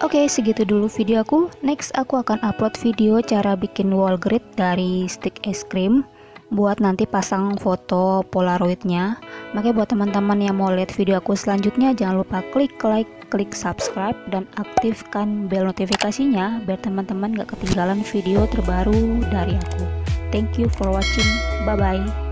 Oke, segitu dulu video aku. Next aku akan upload video cara bikin wall grid dari stick es krim buat nanti pasang foto polaroidnya. Makanya buat teman-teman yang mau lihat video aku selanjutnya jangan lupa klik like, klik subscribe dan aktifkan bel notifikasinya biar teman-teman gak ketinggalan video terbaru dari aku. Thank you for watching. Bye bye.